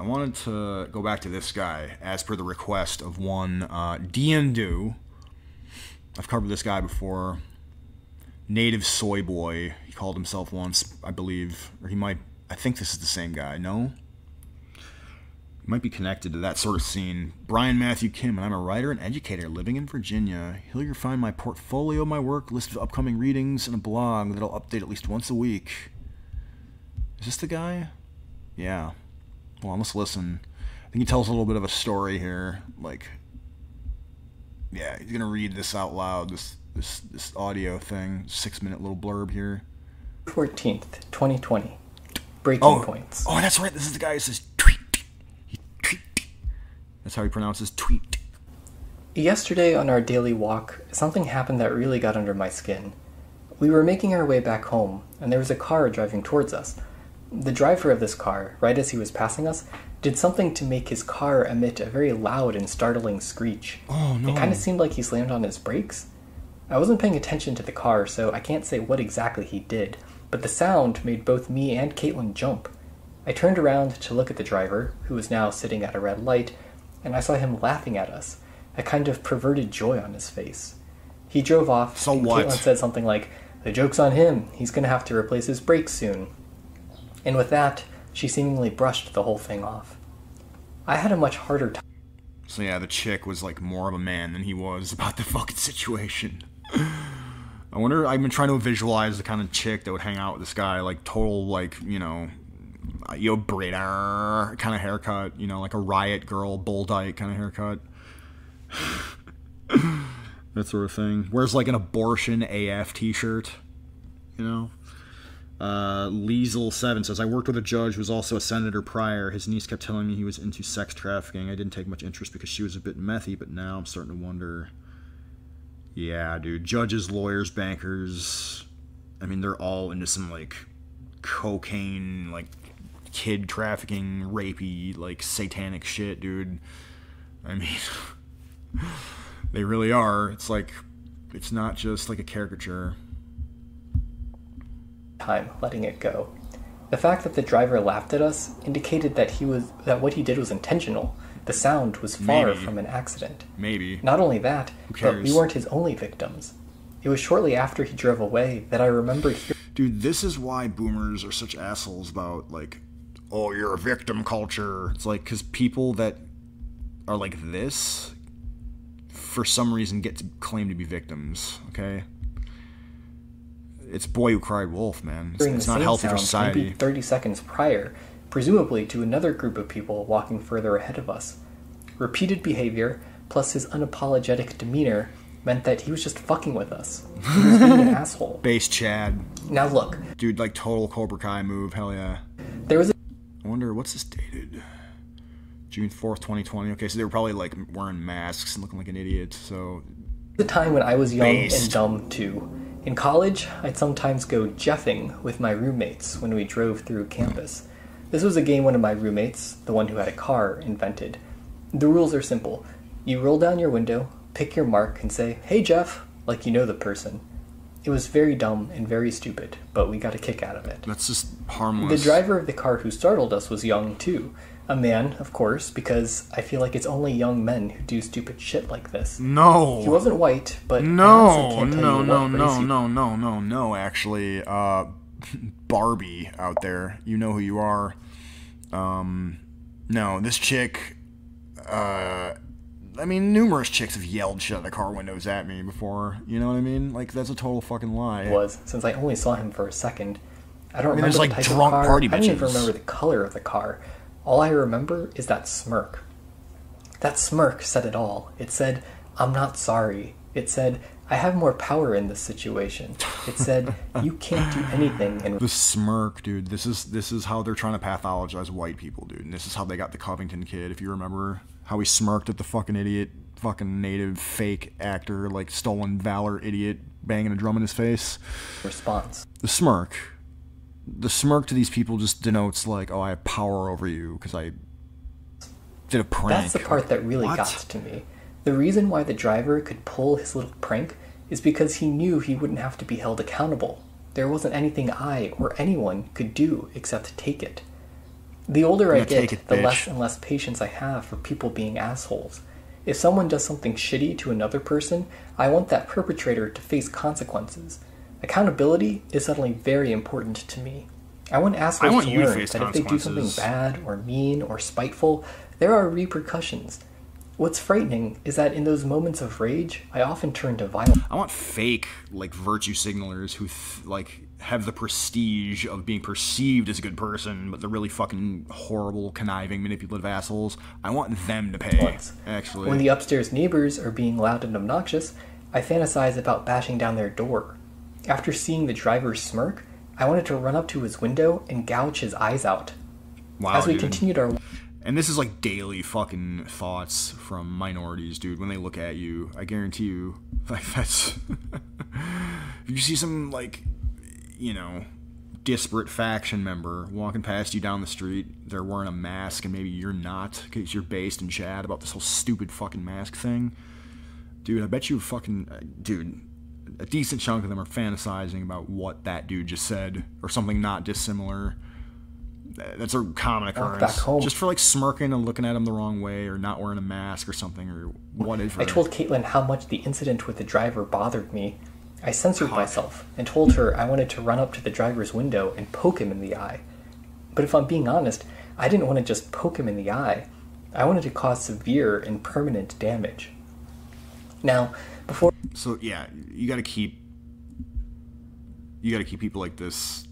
I wanted to go back to this guy as per the request of one uh. I've covered this guy before. Native Soy Boy, he called himself once, I believe, or he might. I think this is the same guy. No, He might be connected to that sort of scene. Brian Matthew Kim, and I'm a writer and educator living in Virginia. Here you'll find my portfolio, my work, list of upcoming readings, and a blog that I'll update at least once a week. Is this the guy? Yeah. Well, let's listen. I think he tells a little bit of a story here. Like, yeah, he's gonna read this out loud. This this this audio thing, six minute little blurb here. Fourteenth, twenty twenty. Breaking Oh, points. oh, that's right. This is the guy who says tweet. He tweet. That's how he pronounces tweet. Yesterday on our daily walk, something happened that really got under my skin. We were making our way back home, and there was a car driving towards us. The driver of this car, right as he was passing us, did something to make his car emit a very loud and startling screech. Oh no. It kind of seemed like he slammed on his brakes. I wasn't paying attention to the car, so I can't say what exactly he did, but the sound made both me and Caitlin jump. I turned around to look at the driver, who was now sitting at a red light, and I saw him laughing at us, a kind of perverted joy on his face. He drove off, So and what? Caitlin said something like, The joke's on him, he's gonna have to replace his brakes soon. And with that, she seemingly brushed the whole thing off. I had a much harder time. So yeah, the chick was like more of a man than he was about the fucking situation. I wonder. I've been trying to visualize the kind of chick that would hang out with this guy, like total, like you know, yo braider kind of haircut, you know, like a riot girl, bull dyke kind of haircut. that sort of thing. Wears like an abortion AF T-shirt, you know. Uh, Liesel7 says, I worked with a judge who was also a senator prior. His niece kept telling me he was into sex trafficking. I didn't take much interest because she was a bit methy, but now I'm starting to wonder. Yeah, dude. Judges, lawyers, bankers. I mean, they're all into some, like, cocaine, like, kid trafficking, rapey, like, satanic shit, dude. I mean, they really are. It's like, it's not just like a caricature. Time letting it go. The fact that the driver laughed at us indicated that he was that what he did was intentional. The sound was far Maybe. from an accident. Maybe. Not only that, but we weren't his only victims. It was shortly after he drove away that I remembered hearing Dude, this is why boomers are such assholes about, like, oh, you're a victim culture. It's like, because people that are like this, for some reason, get to claim to be victims, okay? It's boy who cried wolf, man. It's, it's not healthy for society. 30 seconds prior, presumably to another group of people walking further ahead of us. Repeated behavior, plus his unapologetic demeanor, meant that he was just fucking with us. He was being an asshole. Base Chad. Now look, Dude, like, total Cobra Kai move. Hell yeah. there was a I wonder, what's this dated? June 4th, 2020. Okay, so they were probably, like, wearing masks and looking like an idiot, so the time when I was young Based. and dumb too. In college, I'd sometimes go jeffing with my roommates when we drove through campus. This was a game one of my roommates, the one who had a car, invented. The rules are simple. You roll down your window, pick your mark, and say, Hey Jeff, like you know the person. It was very dumb and very stupid, but we got a kick out of it. that's just harmless. The driver of the car who startled us was young too. A man, of course, because I feel like it's only young men who do stupid shit like this. No. He wasn't white, but No, no, no, what no, no, no, no, no. Actually, uh, Barbie out there, you know who you are. Um, no, this chick. Uh, I mean, numerous chicks have yelled shit out the car windows at me before. You know what I mean? Like that's a total fucking lie. was since I only saw him for a second. I don't mean, remember there's, the like, type drunk of car. party I don't even remember the color of the car. All I remember is that smirk. That smirk said it all. It said, "I'm not sorry." It said, "I have more power in this situation." It said, "You can't do anything." And The smirk, dude. This is this is how they're trying to pathologize white people, dude. And this is how they got the Covington kid. If you remember how he smirked at the fucking idiot, fucking native fake actor, like stolen valor idiot, banging a drum in his face. response. The smirk, the smirk to these people just denotes like, oh, I have power over you because I did a prank. That's the part that really What? got to me. The reason why the driver could pull his little prank is because he knew he wouldn't have to be held accountable. There wasn't anything I or anyone could do except take it. The older I get, it, the bitch. less and less patience I have for people being assholes. If someone does something shitty to another person, I want that perpetrator to face consequences. Accountability is suddenly very important to me. I want assholes I want to you to learn face that if they do something bad or mean or spiteful, there are repercussions. What's frightening is that in those moments of rage, I often turn to violence. I want fake like virtue signalers who th- like have the prestige of being perceived as a good person, but they're really fucking horrible, conniving, manipulative assholes. I want them to pay. Once. Actually, When the upstairs neighbors are being loud and obnoxious, I fantasize about bashing down their door. After seeing the driver smirk, I wanted to run up to his window and gouge his eyes out. wow, As we dude. continued our And this is like daily fucking thoughts from minorities, dude. When they look at you, I guarantee you, like that's. if you see some like, you know, disparate faction member walking past you down the street, they're wearing a mask, and maybe you're not because you're based in Chad about this whole stupid fucking mask thing, dude. I bet you fucking, uh, dude. A decent chunk of them are fantasizing about what that dude just said, or something not dissimilar that's a common occurrence. Just for like smirking and looking at him the wrong way, or not wearing a mask or something, or whatever. I told Caitlin how much the incident with the driver bothered me. I censored myself and told her I wanted to run up to the driver's window and poke him in the eye. But if I'm being honest, I didn't want to just poke him in the eye. I wanted to cause severe and permanent damage. Now, before So yeah, you got to keep. You got to keep people like this.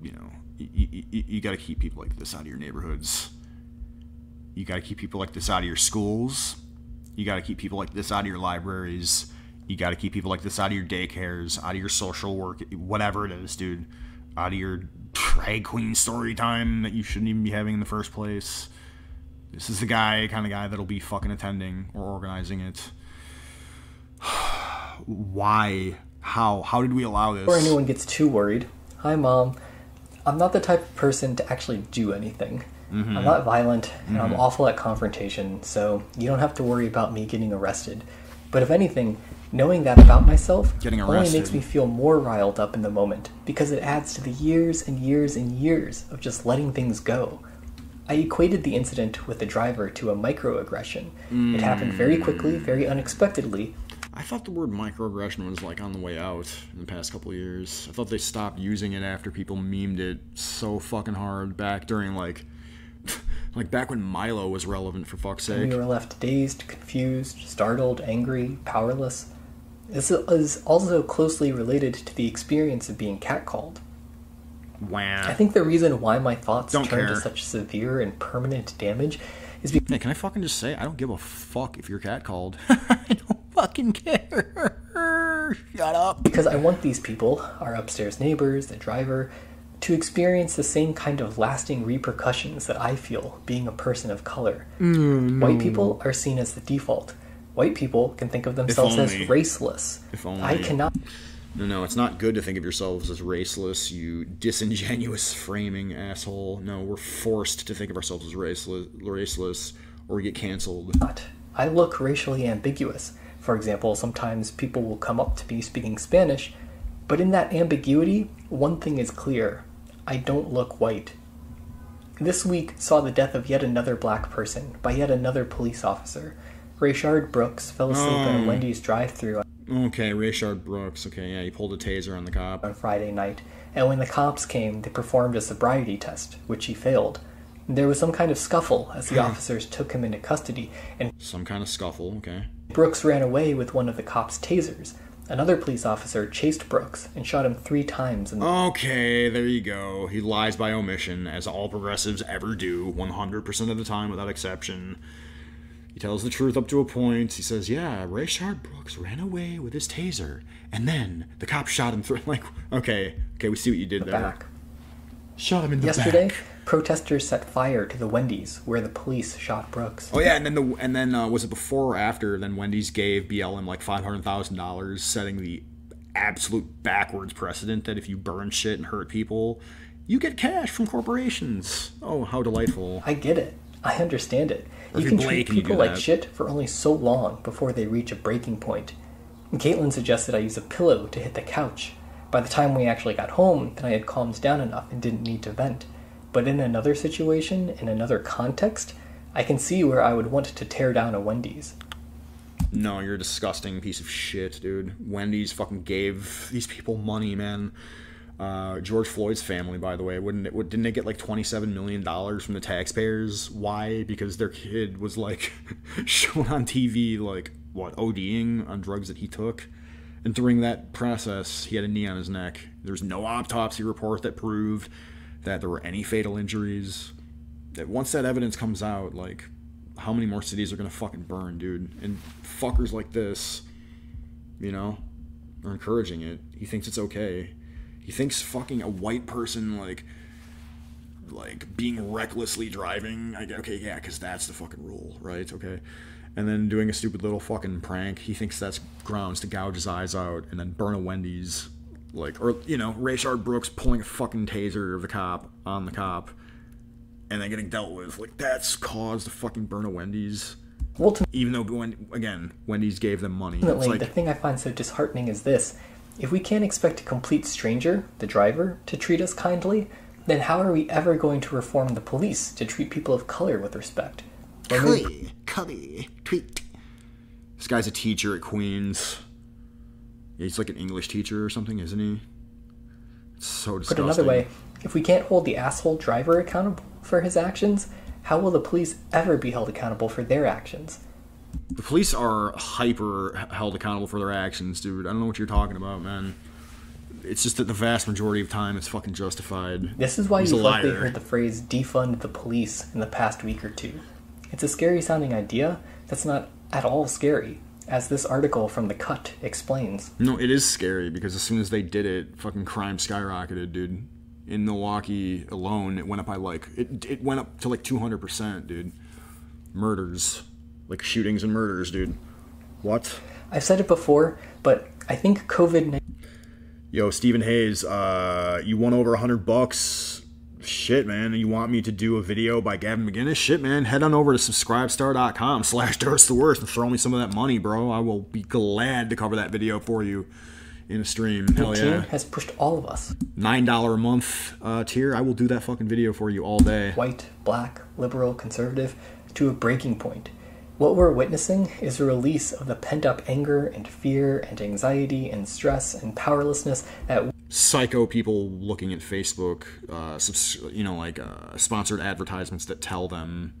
You know, you, you, you got to keep people like this out of your neighborhoods. You got to keep people like this out of your schools. You got to keep people like this out of your libraries. You got to keep people like this out of your daycares, out of your social work, whatever it is, dude. Out of your drag queen story time that you shouldn't even be having in the first place. This is the guy, kind of guy that'll be fucking attending or organizing it. Why? How? How did we allow this? before anyone gets too worried, hi mom. I'm not the type of person to actually do anything. Mm-hmm. I'm not violent, and I'm awful at confrontation, so you don't have to worry about me getting arrested. But if anything, knowing that about myself Getting only makes me feel more riled up in the moment because it adds to the years and years and years of just letting things go. I equated the incident with the driver to a microaggression. It happened very quickly, very unexpectedly, I thought the word microaggression was like on the way out in the past couple years. I thought they stopped using it after people memed it so fucking hard back during like, like back when Milo was relevant for fuck's sake. We were left dazed, confused, startled, angry, powerless. This is also closely related to the experience of being catcalled. Wah. I think the reason why my thoughts Don't turned to such severe and permanent damage is because Hey, can I fucking just say I don't give a fuck if you're catcalled. I fucking care. Shut up. because I want these people, our upstairs neighbors, the driver, to experience the same kind of lasting repercussions that I feel being a person of color. Mm, White people are seen as the default. White people can think of themselves as only. raceless. If only. I cannot No, no, it's not good to think of yourselves as raceless, you disingenuous framing asshole. No, we're forced to think of ourselves as raceless, raceless or we get canceled. not. I look racially ambiguous. For example, sometimes people will come up to me speaking Spanish, but in that ambiguity, one thing is clear I don't look white. This week saw the death of yet another black person by yet another police officer. Rayshard Brooks fell asleep in a Oh. Wendy's drive through Okay, Rayshard Brooks. Okay, yeah, he pulled a taser on the cop. on Friday night, and when the cops came, they performed a sobriety test, which he failed. There was some kind of scuffle as the hmm. officers took him into custody, and Some kind of scuffle, okay. Brooks ran away with one of the cops' tasers. Another police officer chased Brooks and shot him three times in the Okay, there you go. He lies by omission, as all progressives ever do, 100% of the time without exception. He tells the truth up to a point. He says, Yeah, Rayshard Brooks ran away with his taser, and then the cop shot him through. Like, okay, okay, we see what you did there. back. Shot him in the Yesterday, back. protesters set fire to the Wendy's where the police shot Brooks. Oh yeah, and then the and then uh, was it before or after? Then Wendy's gave BLM like five hundred thousand dollars, setting the absolute backwards precedent that if you burn shit and hurt people, you get cash from corporations. Oh, how delightful! I get it. I understand it. Or You can you're treat Blake and you people like that. shit for only so long before they reach a breaking point. Caitlin suggested I use a pillow to hit the couch. By the time we actually got home, then I had calmed down enough and didn't need to vent. But in another situation, in another context, I can see where I would want to tear down a Wendy's. No, you're a disgusting piece of shit, dude. Wendy's fucking gave these people money, man. Uh, George Floyd's family, by the way, wouldn't it, didn't they get like twenty-seven million dollars from the taxpayers? Why? Because their kid was like shown on TV, like what ODing on drugs that he took, and during that process, he had a knee on his neck. There's no autopsy report that proved that there were any fatal injuries. That once that evidence comes out, like how many more cities are gonna fucking burn, dude? And fuckers like this, you know, are encouraging it. He thinks it's okay. He thinks fucking a white person like like being recklessly driving. I, okay, yeah, because that's the fucking rule, right? Okay. And then doing a stupid little fucking prank. He thinks that's grounds to gouge his eyes out and then burn a Wendy's. Like, or, you know, Rayshard Brooks pulling a fucking taser of the cop on the cop and then getting dealt with. Like, that's cause to fucking burn a Wendy's. Ultimately, Even though, when, again, Wendy's gave them money. It's the thing I find so disheartening is this. If we can't expect a complete stranger, the driver, to treat us kindly, then how are we ever going to reform the police to treat people of color with respect? Cully, Cully, tweet. This guy's a teacher at Queens. Yeah, he's like an English teacher or something, isn't he? It's so disgusting. Put another way, if we can't hold the asshole driver accountable for his actions, how will the police ever be held accountable for their actions? the police are hyper held accountable for their actions, dude. I don't know what you're talking about, man. It's just that the vast majority of time it's fucking justified. This is why He's you've likely heard the phrase defund the police in the past week or two. It's a scary sounding idea that's not at all scary, as this article from The Cut explains. No, it is scary because as soon as they did it, fucking crime skyrocketed, dude. In Milwaukee alone, it went up by like it, it went up to like 200%, dude. Murders, like shootings and murders, dude. What? I've said it before, but I think COVID Yo, Stephen Hayes, uh, you won over hundred bucks. Shit, man. You want me to do a video by Gavin McInnes? Shit, man. Head on over to subscribestar.com slash Duerst the Worst and throw me some of that money, bro. I will be glad to cover that video for you in a stream. Hell team yeah. has pushed all of us $9 a month uh, tier. I will do that fucking video for you all day. white, black, liberal, conservative to a breaking point. What we're witnessing is a release of the pent up anger and fear and anxiety and stress and powerlessness that Psycho people looking at Facebook, uh, subs- you know, like uh, sponsored advertisements that tell them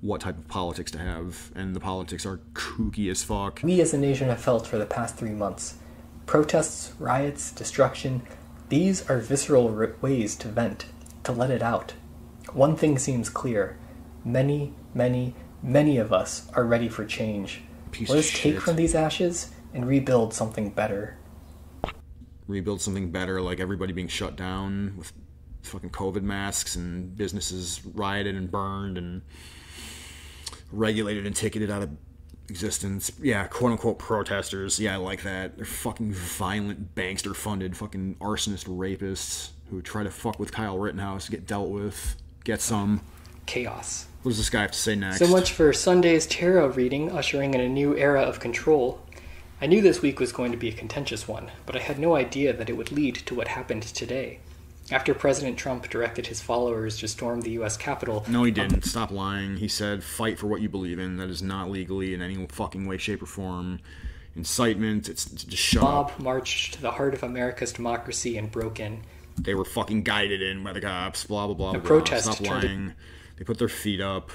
what type of politics to have, and the politics are kooky as fuck. we as a nation have felt for the past three months. Protests, riots, destruction, these are visceral r- ways to vent, to let it out. One thing seems clear many, many, many of us are ready for change. Piece Let us take from these ashes and rebuild something better. Rebuild something better, like everybody being shut down with fucking COVID masks and businesses rioted and burned and regulated and ticketed out of existence. Yeah, quote unquote protesters. Yeah, I like that. They're fucking violent, bankster funded, fucking arsonist rapists who try to fuck with Kyle Rittenhouse, get dealt with, get some. Chaos. What does this guy have to say next? So much for Sunday's tarot reading, ushering in a new era of control. I knew this week was going to be a contentious one, but I had no idea that it would lead to what happened today. After President Trump directed his followers to storm the U.S. Capitol, No, he uh, didn't. Stop lying. He said, fight for what you believe in. That is not legally in any fucking way, shape, or form. Incitement. It's it's just shut Bob up. marched to the heart of America's democracy and broke in. They were fucking guided in by the cops. Blah blah blah. The blah. protest Stop lying. They put their feet up.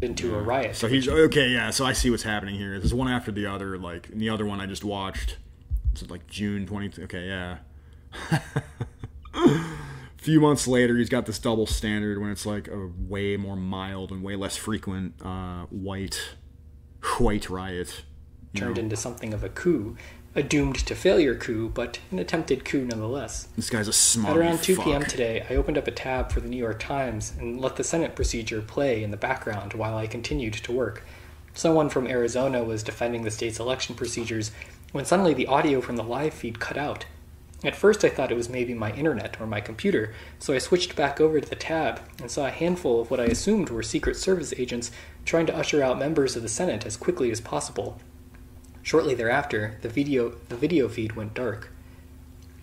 Into a riot. So he's okay. Yeah. So I see what's happening here. There's one after the other. Like in the other one I just watched. It's like June 20? Okay, yeah. A few months later, he's got this double standard when it's like a way more mild and way less frequent uh, white white riot. turned know. into something of a coup, a doomed to failure coup, but an attempted coup nonetheless. This guy's a smart. At around 2 p.m. today, I opened up a tab for the New York Times and let the Senate procedure play in the background while I continued to work. Someone from Arizona was defending the state's election procedures when suddenly the audio from the live feed cut out. At first, I thought it was maybe my internet or my computer, so I switched back over to the tab and saw a handful of what I assumed were Secret Service agents trying to usher out members of the Senate as quickly as possible. Shortly thereafter, the video, the video feed went dark.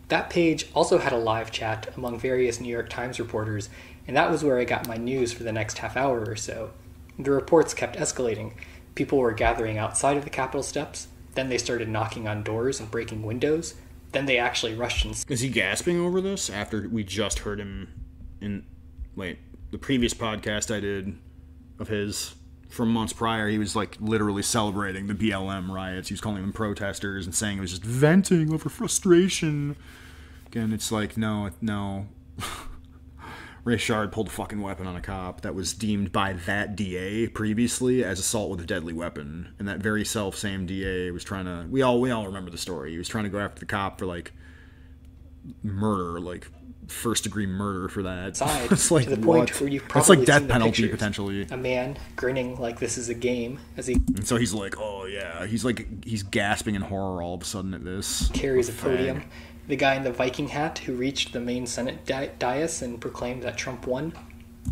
That page also had a live chat among various New York Times reporters, and that was where I got my news for the next half hour or so. The reports kept escalating. People were gathering outside of the Capitol steps, then they started knocking on doors and breaking windows, then they actually rushed in. Is he gasping over this after we just heard him in wait the previous podcast I did of his from months prior? He was like literally celebrating the BLM riots. He was calling them protesters and saying it was just venting over frustration. Again, it's like no, no. Rayshard pulled a fucking weapon on a cop that was deemed by that DA previously as assault with a deadly weapon, and that very self same DA was trying to. We all we all remember the story. He was trying to go after the cop for like murder, like first degree murder for that. Side, it's like to the point what? where you've That's probably like death penalty pictures. potentially. A man grinning like this is a game as he And so he's like, oh yeah, he's like he's gasping in horror all of a sudden at this. carries a podium. The guy in the Viking hat who reached the main Senate di- dais and proclaimed that Trump won.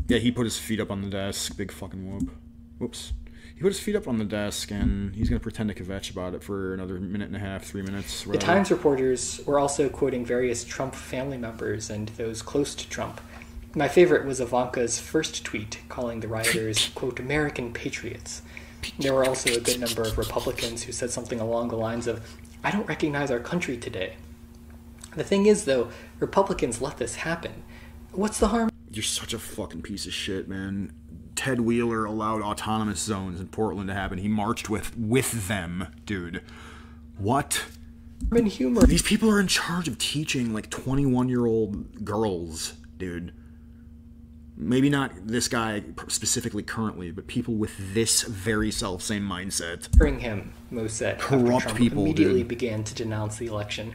Yeah, he put his feet up on the desk. Big fucking whoop. Whoops. He put his feet up on the desk and he's gonna pretend to kvetch about it for another minute and a half, three minutes. The. Times reporters were also quoting various Trump family members and those close to Trump. My favorite was Ivanka's first tweet calling the rioters, quote, American patriots. There were also a good number of Republicans who said something along the lines of, I don't recognize our country today. The thing is, though, Republicans let this happen. What's the harm You're such a fucking piece of shit, man. Ted Wheeler allowed autonomous zones in Portland to happen. He marched with with them, dude. What? in humor? These people are in charge of teaching like 21 year old girls, dude. Maybe not this guy specifically currently, but people with this very self same mindset. Hearing him, Mo said, Corrupt Trump people, immediately dude. began to denounce the election.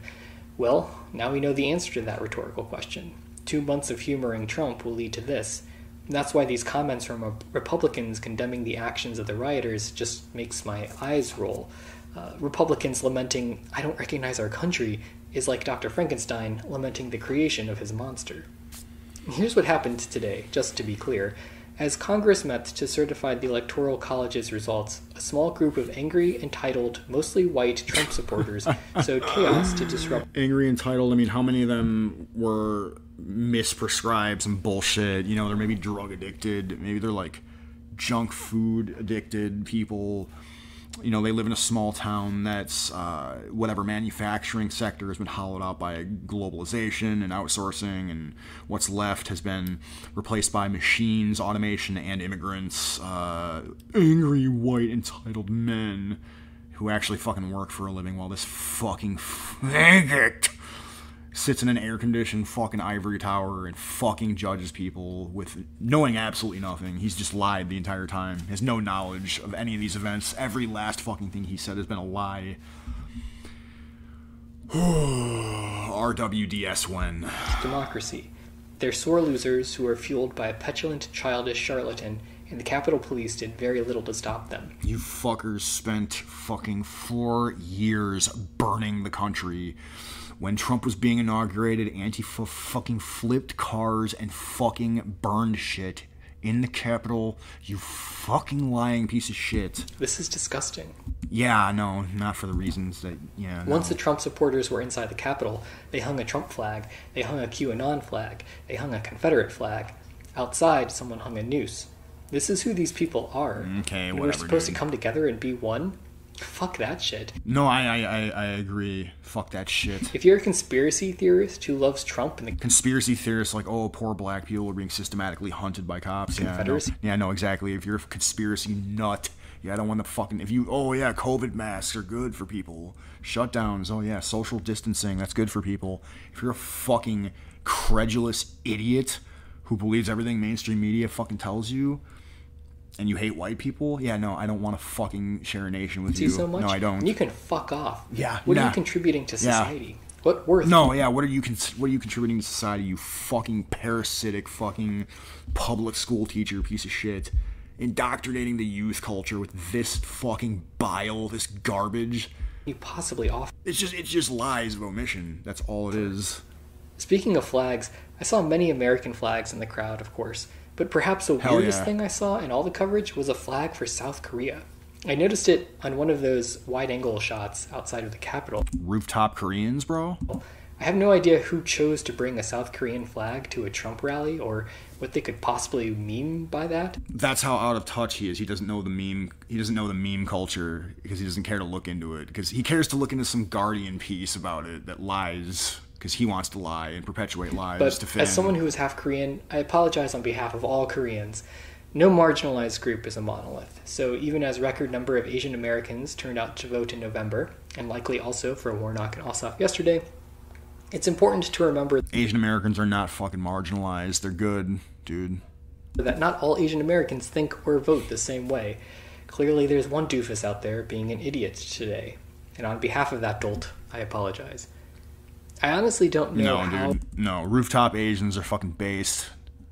Well, now we know the answer to that rhetorical question. Two months of humoring Trump will lead to this. That's why these comments from Republicans condemning the actions of the rioters just makes my eyes roll. Uh, Republicans lamenting, I don't recognize our country, is like Dr. Frankenstein lamenting the creation of his monster. Here's what happened today, just to be clear. As Congress met to certify the Electoral College's results, a small group of angry, entitled, mostly white Trump supporters sowed chaos to disrupt Angry, entitled. I mean, how many of them were misprescribed some bullshit? You know, they're maybe drug addicted. Maybe they're like junk food addicted people. You know, they live in a small town that's uh, whatever manufacturing sector has been hollowed out by globalization and outsourcing, and what's left has been replaced by machines, automation, and immigrants. Uh, angry white entitled men who actually fucking work for a living while this fucking faggot sits in an air conditioned fucking ivory tower and fucking judges people with knowing absolutely nothing. He's just lied the entire time. Has no knowledge of any of these events. Every last fucking thing he said has been a lie. RWDS when. democracy. They're sore losers who are fueled by a petulant, childish charlatan, and the Capitol Police did very little to stop them. You fuckers spent fucking four years burning the country. When Trump was being inaugurated, Antifa fucking flipped cars and fucking burned shit in the Capitol. You fucking lying piece of shit. This is disgusting. Yeah, no, not for the reasons that, yeah. no. Once the Trump supporters were inside the Capitol, they hung a Trump flag, they hung a QAnon flag, they hung a Confederate flag. Outside, someone hung a noose. This is who these people are. Okay, And we're whatever, supposed dude. to come together and be one? Fuck that shit. No, I, I, I, I agree. Fuck that shit. If you're a conspiracy theorist who loves Trump and the conspiracy theorists like, oh, poor black people are being systematically hunted by cops. Yeah, I know. Yeah, no, exactly. If you're a conspiracy nut, yeah, I don't want to fucking. If you, oh yeah, COVID masks are good for people. Shutdowns, oh yeah, social distancing, that's good for people. If you're a fucking credulous idiot who believes everything mainstream media fucking tells you, and you hate white people, yeah, no, I don't want to fucking share a nation with see you. so much, No, I don't. you can fuck off. Yeah, What are you contributing to Yeah. society? What worth? No, yeah. What are you? Con- what are you contributing to society? You fucking parasitic, fucking public school teacher piece of shit, indoctrinating the youth culture with this fucking bile, this garbage. you possibly offer? It's just, it's just lies of omission. That's all it is. Speaking of flags, I saw many American flags in the crowd, of course, but perhaps the Hell weirdest yeah. thing I saw in all the coverage was a flag for South Korea. I noticed it on one of those wide angle shots outside of the Capitol. Rooftop Koreans, bro. I have no idea who chose to bring a South Korean flag to a Trump rally or what they could possibly mean by that. That's how out of touch he is. He doesn't know the meme. He doesn't know the meme culture because he doesn't care to look into it. Because he cares to look into some Guardian piece about it that lies because he wants to lie and perpetuate lies But to fit as someone who is half Korean, I apologize on behalf of all Koreans. No marginalized group is a monolith. So even as record number of Asian Americans turned out to vote in November, and likely also for Warnock and Ossoff yesterday, it's important to remember Asian Americans are not fucking marginalized. They're good, dude. that not all Asian Americans think or vote the same way. Clearly, there's one doofus out there being an idiot today. And on behalf of that dolt, I apologize. I honestly don't know No, how dude. No, rooftop Asians are fucking based.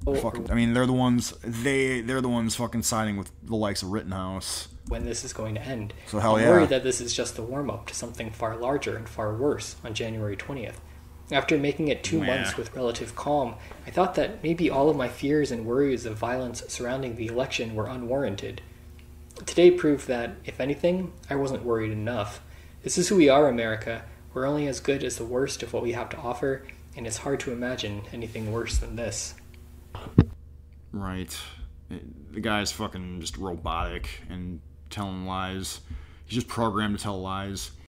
Oh, or Fucking, I mean, they're the ones. They they're the ones fucking siding with the likes of Rittenhouse. when this is going to end. So hell I'm yeah. worried that this is just the warm up to something far larger and far worse on January 20th. After making it two Meh. months with relative calm, I thought that maybe all of my fears and worries of violence surrounding the election were unwarranted. Today proved that, if anything, I wasn't worried enough. This is who we are, America. We're only as good as the worst of what we have to offer, and it's hard to imagine anything worse than this. Right. The guy's fucking just robotic and telling lies. He's just programmed to tell lies.